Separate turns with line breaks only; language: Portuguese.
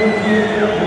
Porque